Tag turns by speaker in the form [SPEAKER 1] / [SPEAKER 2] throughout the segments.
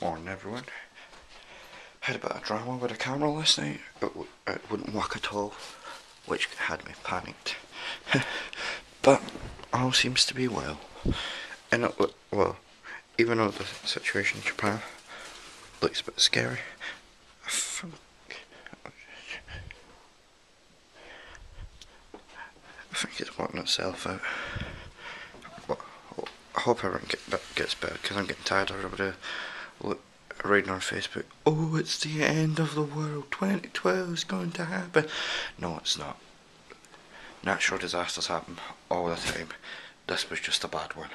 [SPEAKER 1] Morning, everyone. Had a bit of drama with the camera last night. It, it wouldn't work at all, which had me panicked. but all seems to be well. And it, loo- well, even though the situation in Japan looks a bit scary, I think, I think it's working itself out. I hope everyone get, gets better because I'm getting tired of everybody look, reading on Facebook. Oh, it's the end of the world. 2012 is going to happen. No, it's not. Natural disasters happen all the time. This was just a bad one.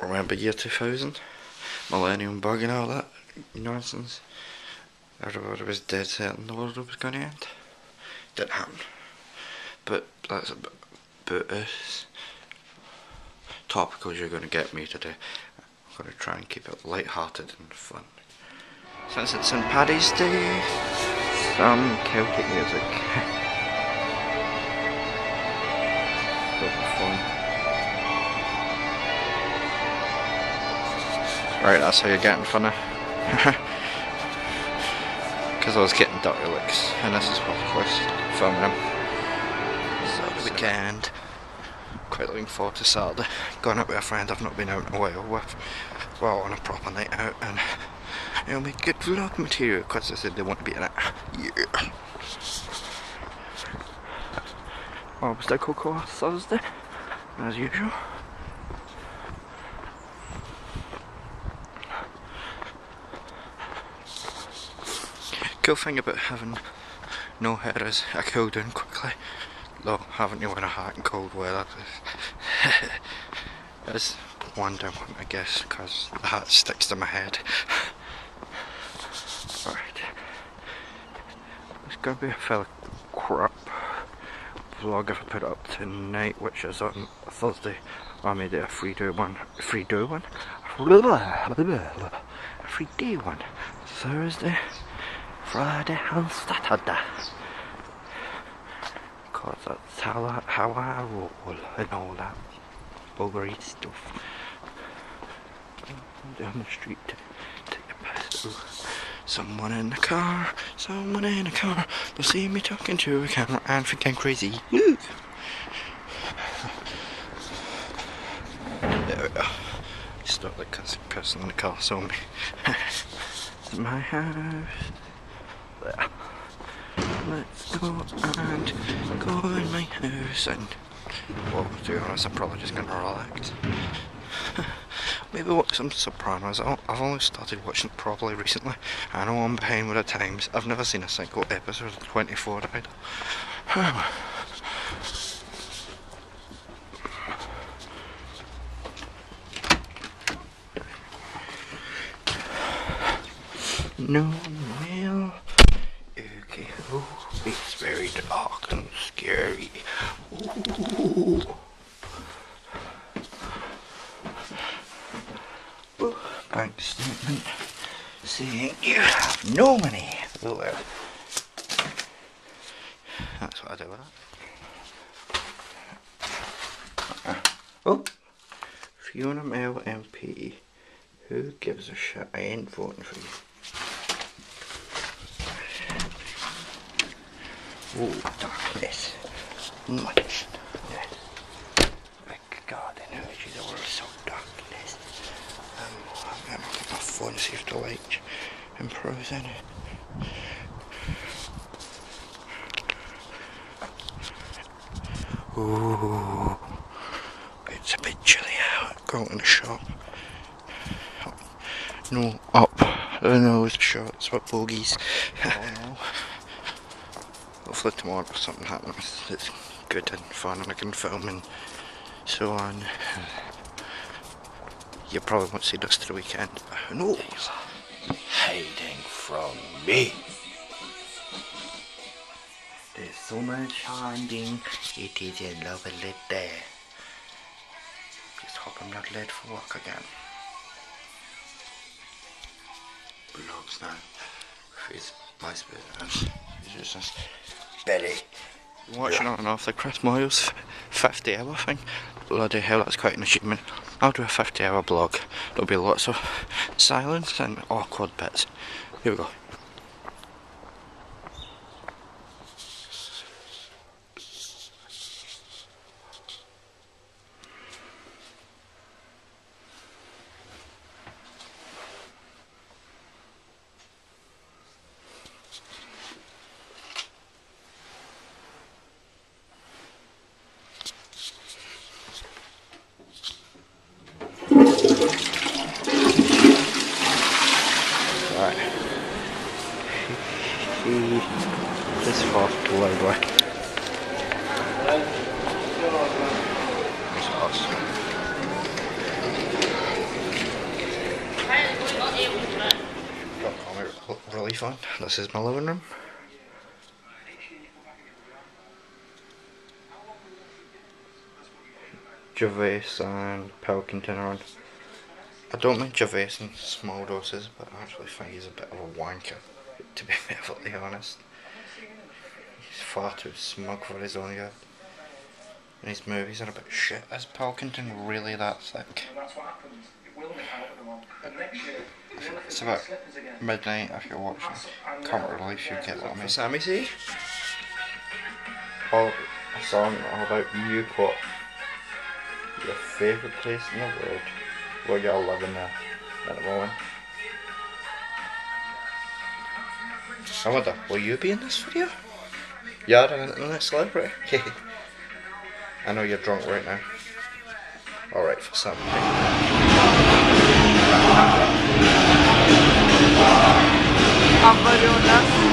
[SPEAKER 1] Remember year 2000? Millennium bug and all that nonsense? Everybody was dead certain the world was going to end. Didn't happen. But that's about, us. Topicals you're going to get me today. I'm going to try and keep it light-hearted and fun. Since it's St. Paddy's Day, some Celtic music. Right, that's how you're getting funny. Because I was getting dirty looks, and this is what of course filming them. Weekend. Quite looking forward to Saturday. Going out with a friend I've not been out in a while with. Well, on a proper night out, and it'll make good vlog material because they said they want to be in it. Yeah. That Cocoa Thursday? As usual. Cool thing about having no hair is I cool down quickly. Though having to wear a hat in cold weather is one down I guess, because the hat sticks to my head. Right. It's gonna be a fairly crap vlog if I put it up tonight, which is on Thursday. I made it a free do one. Free do one? A free day one. Thursday, Friday, and Saturday. Cause that's how I, how I roll and all that buggery stuff. Down the street, take a. Someone in the car, someone in the car. They'll see me talking to a camera and think I'm crazy. There we go. Stop the person in the car saw me. my house. Go and go in my house and well to be honest I'm probably just gonna relax. Maybe watch some Sopranos. I've only started watching it properly recently. I know I'm behind with the times. I've never seen a single episode of 24 either. No mail. Okay. Oh, it's very dark and scary. Ooh. Bank statement saying you have no money. Well. That's what I do with that. Uh-uh. Oh, Fiona Mail MP. Who gives a shit? I ain't voting for you. Oh, darkness. Much. darkness. My God, I know she's the world so darkness. Um, I'm gonna get my phone to see if the light improves in it. Ooh, it's a bit chilly out. Go in the shop. No, up. The nose shots, what bogies. Hopefully tomorrow if something happens it's good and fun and I can film and so on. You probably won't see this to the weekend, but who knows?
[SPEAKER 2] hiding from me.
[SPEAKER 1] There's so much hiding, it is a lovely day. Just hope I'm not late for work again. Blogs now. Face, MySpace, it's just Betty. Watching on and off the Chris Moyles 50 hour thing. Bloody hell, that's quite an achievement. I'll do a 50 hour blog. There'll be lots of silence and awkward bits. Here we go. Right. This far lovely. This house. Got comic relief on. This is my living room. Gervais and Pilkington are on. I don't mind Gervais in small doses, but I actually think he's a bit of a wanker, to be perfectly honest. He's far too smug for his own good. And his movies are a bit shit. Is Pilkington really that thick? It's about midnight if you're watching Comic Relief, you get what I mean. Sammy C? Oh, a song all about Newport. Your favourite place in the world. Where y'all living there at the moment. I wonder, will you be in this video? You're internet celebrity. I know you're drunk right now. Alright, for some.
[SPEAKER 3] I'm doing that.